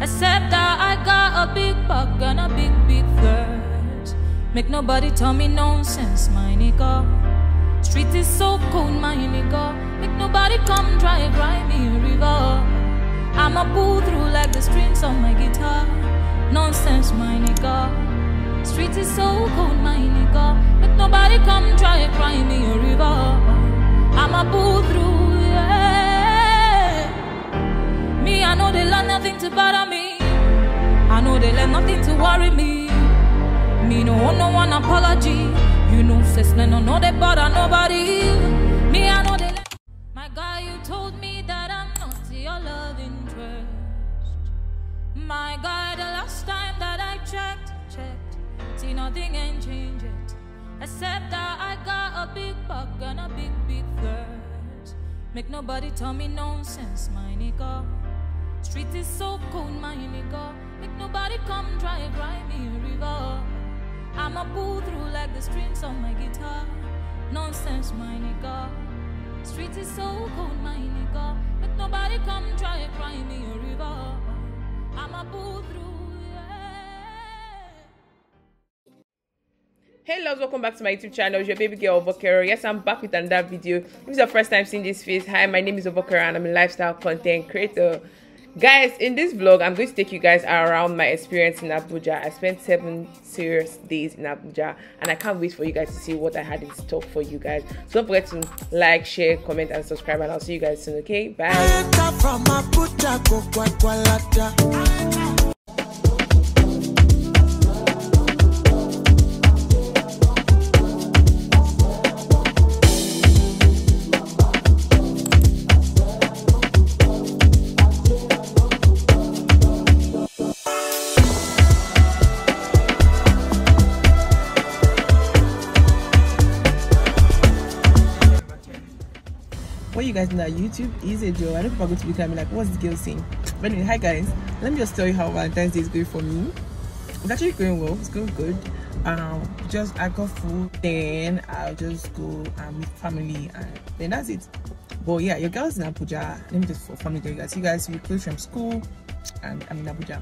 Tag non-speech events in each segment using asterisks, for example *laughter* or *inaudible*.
Except that I got a big bug and a big, big flirt. Make nobody tell me nonsense, my nigga. Street is so cold, my nigga. Make nobody come try and cry me a river. I'ma pull through like the strings on my guitar. Nonsense, my nigga. Street is so cold, my nigga. Make nobody come try and cry me a river. I'ma pull through, yeah. Me, I know they learn nothing to bother me. I know they learn nothing to worry me. Me no want no one apology. You know, sis, no, no, no, they bother nobody. Me, I know they. Learn. My guy, you told me that I'm not your love interest. My guy, the last time that I checked, checked, see nothing ain't changed it. Except that I got a big bug and a big, big flirt. Make nobody tell me nonsense, my nigga. Street is so cold, my nigga. Make nobody come try and cry me a river. I'ma pull through like the strings on my guitar. Nonsense, my nigga. Street is so cold, my nigga. Make nobody come try and cry me a river. I'ma pull through. Hey loves, welcome back to my YouTube channel. It's your baby girl Ovokeroh. Yes, I'm back with another video. If it's your first time seeing this face, hi, my name is Ovokeroh and I'm a lifestyle content creator. Guys, in this vlog, I'm going to take you guys around my experience in Abuja. I spent seven serious days in Abuja and I can't wait for you guys to see what I had in stock for you guys. So don't forget to like, share, comment and subscribe and I'll see you guys soon, okay? Bye! Guys know that YouTube is a joke. I know people are going to be coming like, what's this girl saying? But anyway, hi guys. Let me just tell you how Valentine's Day is going for me. It's actually going well. It's going good. Um, just I got food, then I'll just go um, with family, and then that's it. But yeah, your girl's in Abuja. Let me just for family you guys. You guys close from school, and I'm in Abuja.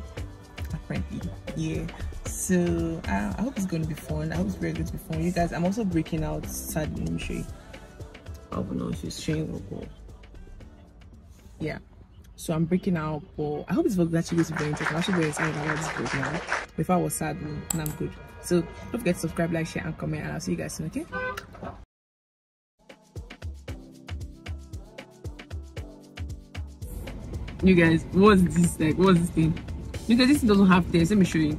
Apparently, yeah. So uh, I hope it's going to be fun. I hope it's very going to be fun. You guys, I'm also breaking out. Sadly, let me show you. I don't know if it's showing yeah. So i'm breaking out but i hope this vlog actually goes to interesting i'm actually very excited about this vlog now before i was sad and i'm good. So don't forget to subscribe like share and comment and i'll see you guys soon okay? You guys what's this like what's this thing? Because this doesn't have this let me show you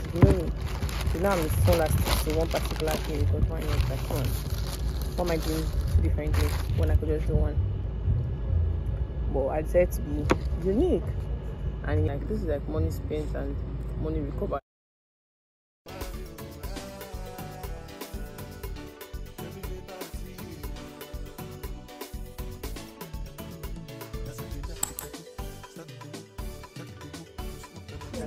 flavors. You know, I'm so last to one particular thing because one is like, come on, what am I doing two different things when I could just do one? But I decided to be unique, and like this is like money spent and money recovered.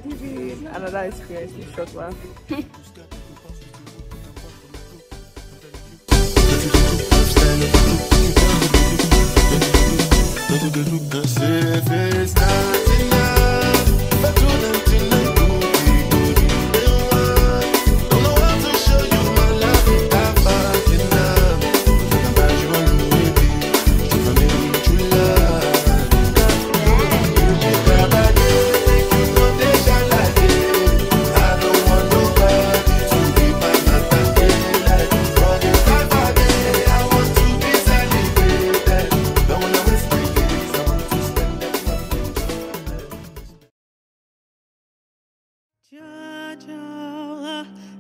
giving another experience in short one.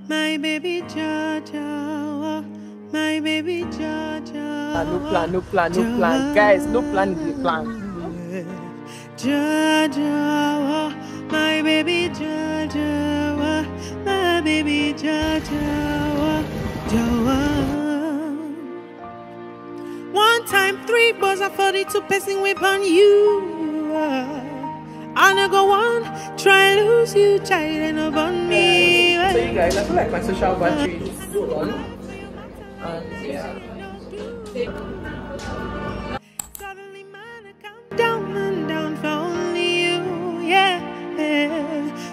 My baby Jaja, my baby Jaja. No plan, no plan, no plan. Guys, no plan is the plan. Jaja, my baby Jaja, my baby Jaja, Jawa. One time, three bars of 42 passing whip on you. I go on, try lose you, child, and upon me. So you guys, I feel like my social battery is gone. And yeah. Suddenly man, I come down and down for only you, yeah.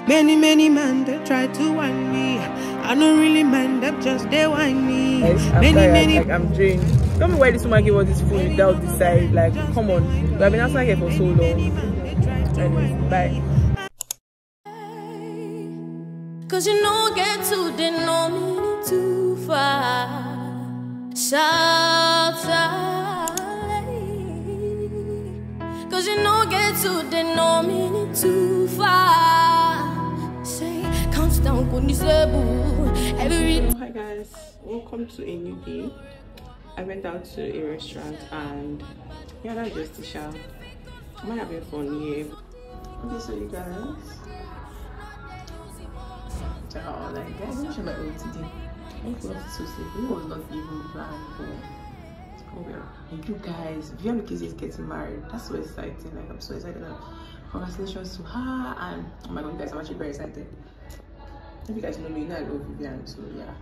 Many, many men that try to wind me. I don't really mind them, just they wind me. Many, tired, many. like I'm drained. Tell me why this woman gave us this food without side. Like, come on. We have been outside here for so long. Anyways, bye. Cause you know get to the no meaning too far. Shout Cause you know get to the no meaning too far. Say, count down, say boo. Every oh, Hi guys, welcome to a new day. I went out to a restaurant and yeah, that's just the show. I'm having fun here. Okay, so you guys, Ciao. Like, guys, I'm sure my own today. I love to say, it was not even planned for. Oh, well. And you guys, Vivian Okezie is getting married. That's so exciting. Like, I'm so excited. And congratulations to her. And oh my god, guys, I'm actually very excited. If you guys know me, you know I love Vivian. So, yeah.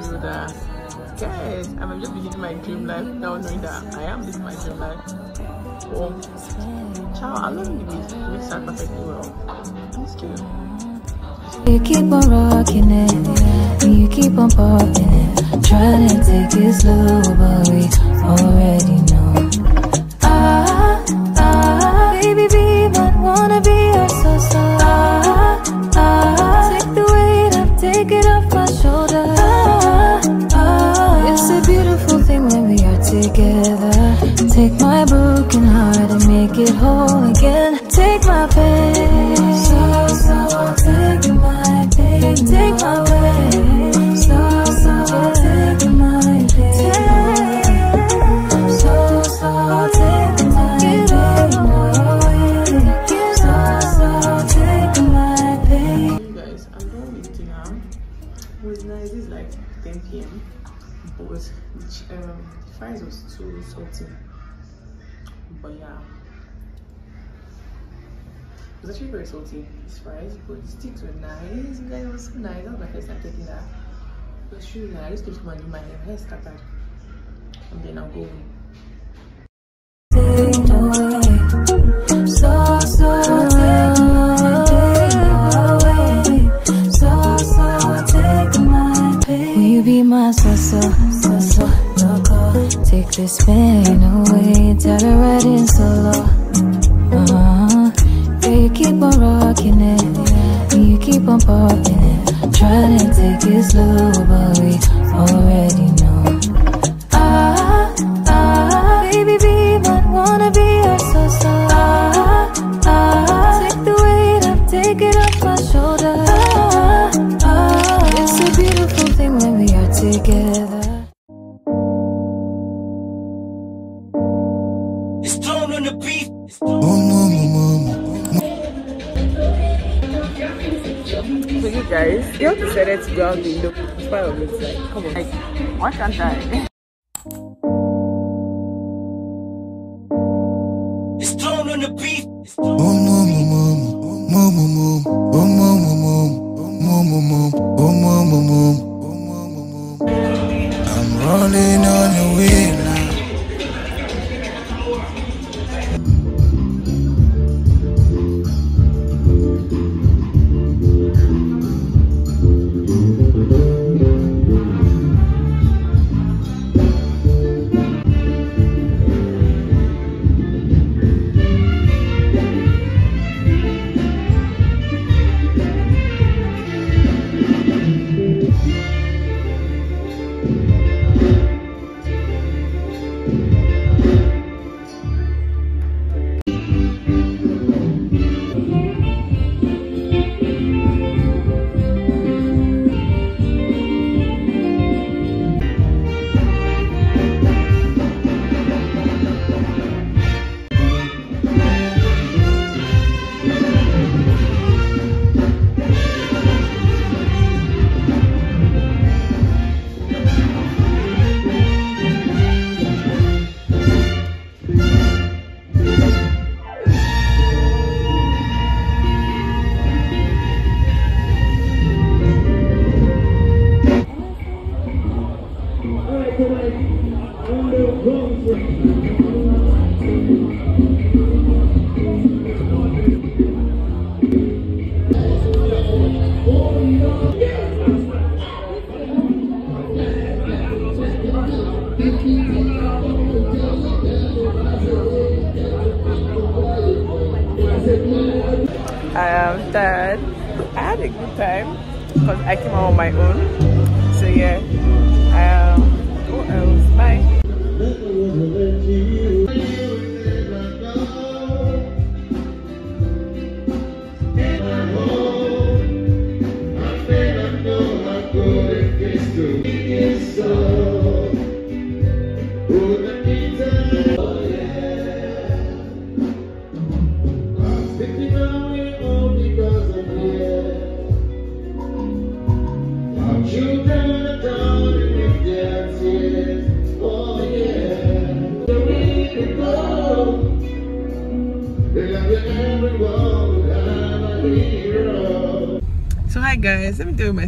So that, guys, I'm just living my dream life now, knowing that I am living my dream life. Oh, ciao. I love you. It makes sound perfectly well. Thank you. You keep on rocking it, you keep on popping it. Trying to take it slow, but we already know. It was actually very salty these fries but sticks were nice you guys it was so nice that was my first time taking that it was i just came my hair my hair scattered and then i'll go home be my so so so so? Loco. Take this pain away, tell her in solo. Uh-huh. Yeah, you keep on rocking it, you keep on popping it. Trying to take it slow, but we already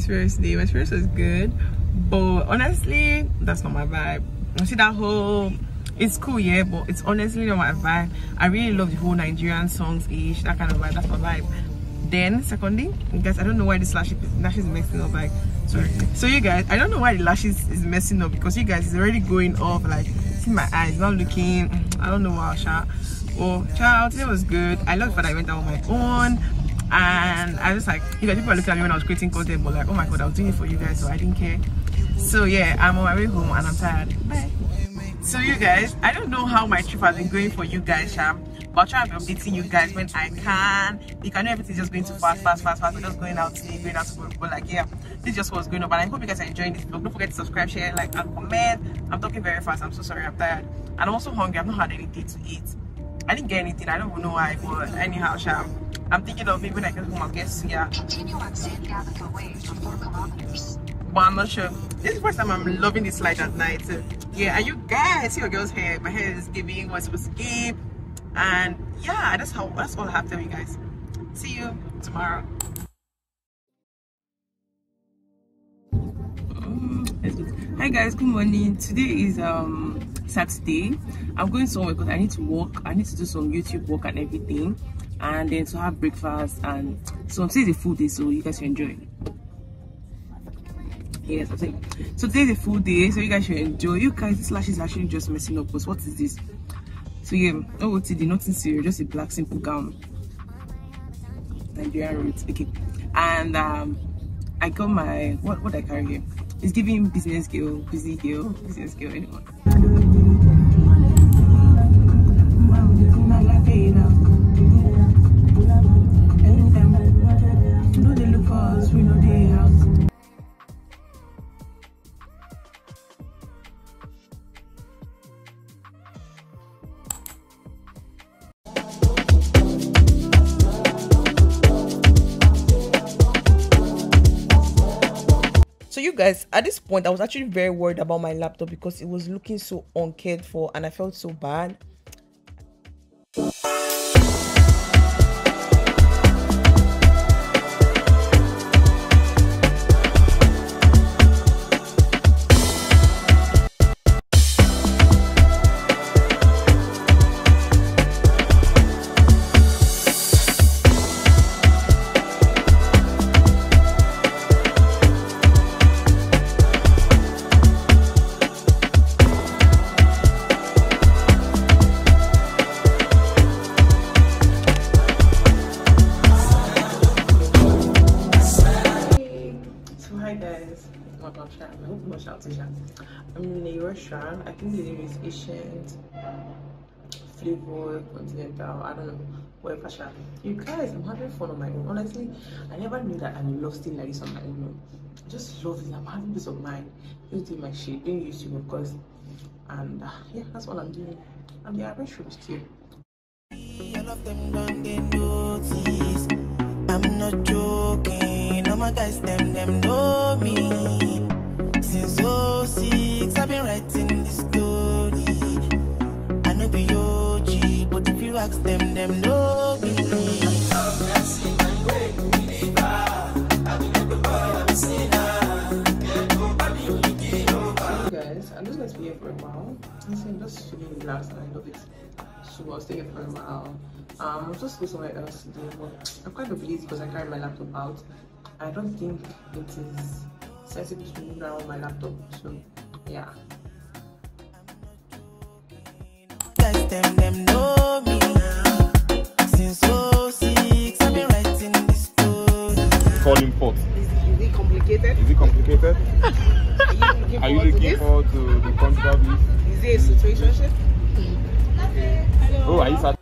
tell you my experience was good, but honestly, that's not my vibe. You see that whole it's cool, yeah, but it's honestly not my vibe. I really love the whole Nigerian songs ish, that kind of vibe. That's my vibe. Then, secondly, guys, I don't know why this lashes lashes is messing up. Like, sorry. So you guys, I don't know why the lashes is messing up because you guys is already going off. Like, see my eyes not looking. I don't know how. Sha. Oh, child, today was good. I love that I went out on my own and I was like, you guys, people are looking at me when I was creating content, but like, oh my god, I was doing it for you guys, so I didn't care. So yeah, I'm on my way home and I'm tired. Bye. So you guys, I don't know how my trip has been going for you guys, Sham, but I'll try and be updating you guys when I can. You can know everything's just going too fast, fast, fast, fast. We're just going out today, going out to work, but like yeah, this is just what's going on. But I hope you guys are enjoying this vlog. Don't forget to subscribe, share, like, and comment. I'm talking very fast. I'm so sorry. I'm tired, and I'm also hungry. I've not had anything to eat. I didn't get anything. I don't even know why, but anyhow, Sham. I'm thinking of maybe like I get home, I'll yeah. Continue on San Gather Way for 4 kilometers. But I'm not sure. This is the first time I'm loving this light at night. So, yeah, and you guys see your girl's hair. My hair is giving what's supposed to give. And yeah, that's how that's all I have to tell you guys. See you tomorrow. Hi guys, good morning. Today is um Saturday. I'm going somewhere because I need to work. I need to do some YouTube work and everything, and then to have breakfast. And so today is a full day, so you guys should enjoy. Yes, I'm saying. So today's a full day, so you guys should enjoy. You guys, this lash is actually just messing up. Because what is this? So yeah, OOTD, nothing serious, just a black simple gown. Nigerian roots, okay. And um, I got my what? What I carry here? It's giving business girl, busy girl, business girl. Anyone? You guys, at this point, I was actually very worried about my laptop because it was looking so uncared for and I felt so bad. I'm not shouting shout. I'm a restaurant. I think the name is Ancient Flavor Continental. I don't know, whatever shop. You guys, I'm having fun on my own. Honestly, I never knew that I love staying like this on my own. I just love it. I'm having peace of mind. Just doing my shit, doing YouTube of course. And uh, yeah, that's what I'm doing. And yeah, restrooms too. All of them notice. I'm not joking. All my guys, them, them know me. Since 06, I've been writing this story. I know be OG, but if you ask them, them know me. Guys, I'm just going to be here for a while. And I. So. Um, I'll just go somewhere else today, but I'm kind of lazy because I carry my laptop out. I don't think it is I think it's moved around my laptop. So yeah. Calling port. Is, is it complicated? Is it complicated? *laughs* Are you looking forward to, to the contract? Is it a situation? Oh, are you sad?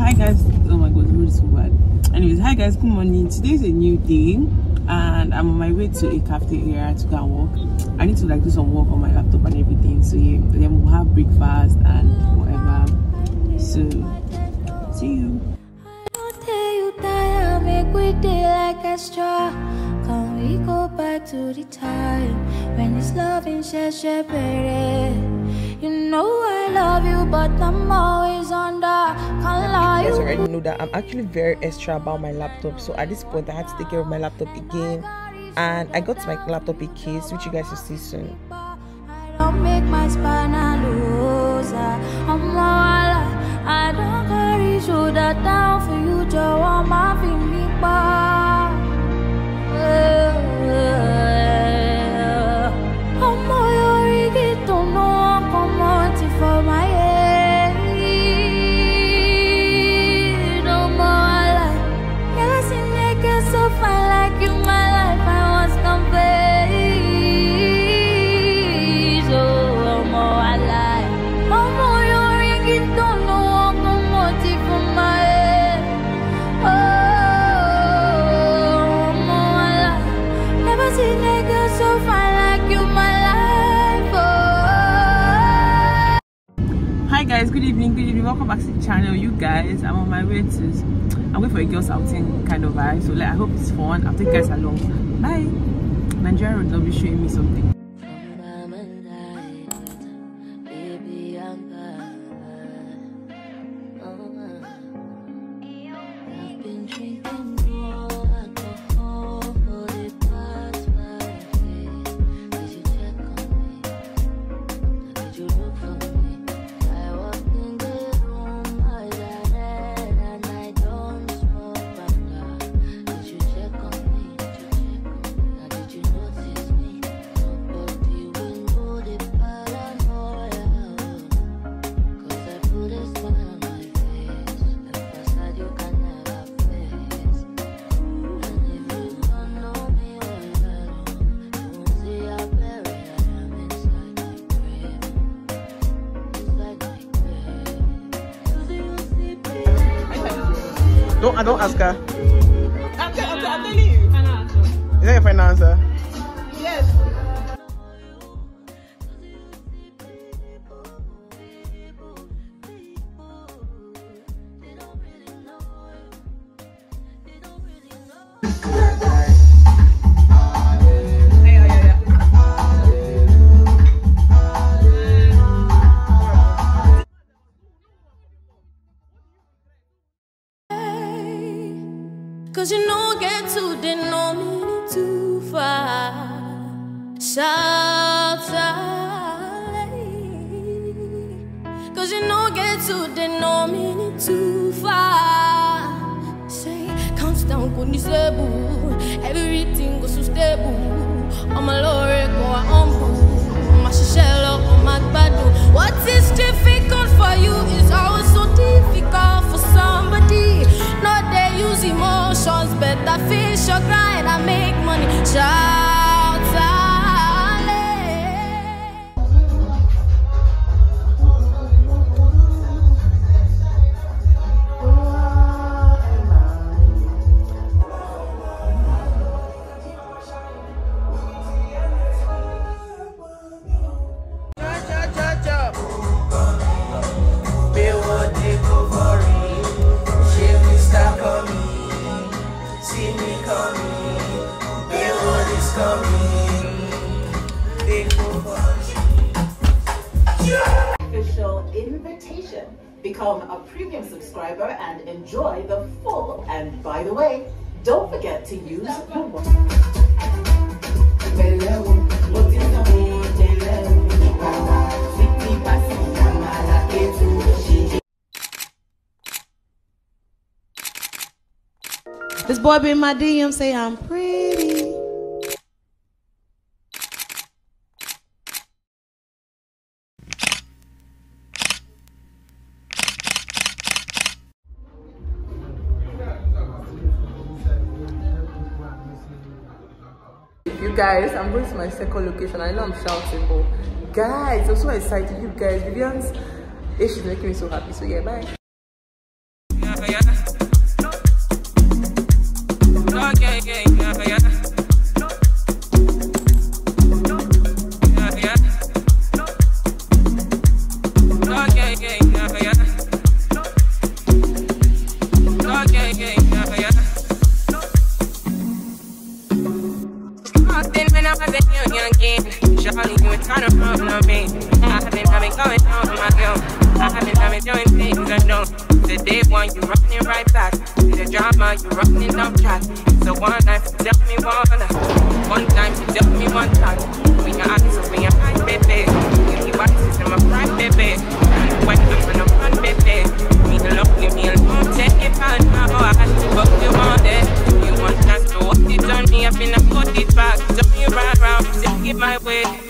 Hi guys. Oh my god, it's so bad. Anyways, hi guys, good morning. Today is a new day and I'm on my way to a cafe cafeteria to go and work. I need to like do some work on my laptop and everything. So yeah, then we'll have breakfast and whatever. So see you. Go back to the time when this You know I love you, but I'm always under. Can't lie, You guys already know that I'm actually very extra about my laptop. So at this point, I had to take care of my laptop again. And I got my laptop a case, which you guys will see soon. don't make my spine lose. I'm all I don't carry shoulder down for you, Joe. I'm having me back. Evening, good evening. Welcome back to the channel. You guys, I'm on my way to I'm waiting for a girls outing kind of vibe. So like I hope it's fun. I'll take you guys along. Bye. Nigeria will be showing me something. I don't ask her. I'm, t- I'm, t- I'm telling you. Is that your final answer? Your grind I make money. Shout This boy be in my DM say I'm pretty. You guys, I'm going to my second location. I know I'm shouting, but guys, I'm so excited. You guys, Vivian's eh, age is making me so happy. So yeah, bye. Often when I was a young, young kid, surely you were trying to run on me. I have been, I've been going on my own. I have been, I've been doing things unknown. The day one, you running right back. The drama, you running off track. So one night, you tell me one. One time, you tell me one time. When your eyes open your eyes, baby. Give me what is in my pride, baby. When I'm gonna run, baby. Me alone, leave me alone. Take it back now. I had to fuck you on it. You want chance to walk it on me. I've been, I put it back. Tell it my way.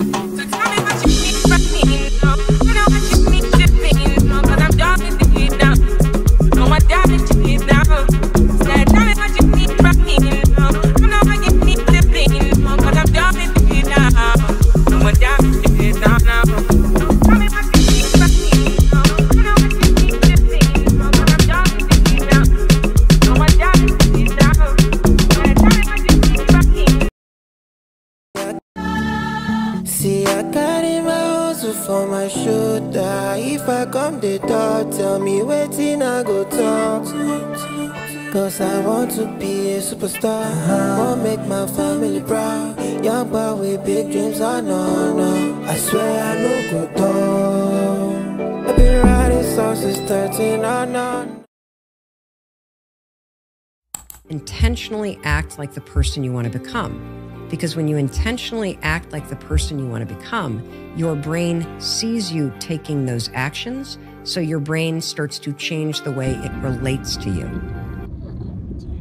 Superstar. Want make my family proud. Young boy with big dreams, I know, no. I swear I know go down. I've been songs since 13, I know. intentionally act like the person you want to become. Because when you intentionally act like the person you want to become, your brain sees you taking those actions. So your brain starts to change the way it relates to you.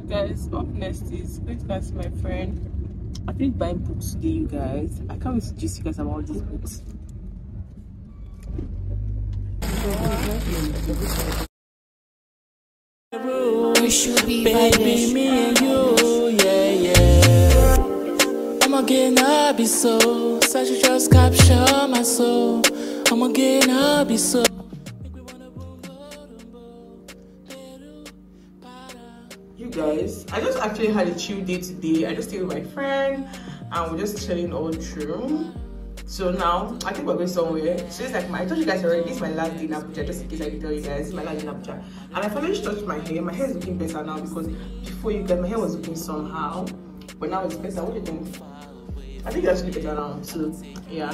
Guys, up next is going to go my friend. I think buying books today, you guys. I can't wait to just you guys about these books. We should be Baby, me and you, yeah, yeah. I'ma get be so. Such a just capture my soul. I'ma get be so. You guys, I just actually had a chill day today. I just stayed with my friend and we're just chilling all through. So now I think we're going somewhere. So it's like my I told you guys already, this is my last day in Abuja, just in case I didn't tell you guys, this is my last day in Abuja. And I finally touched my hair. My hair is looking better now because before you guys, my hair was looking somehow. But now it's better. What do you think? I think it's actually better now. So yeah.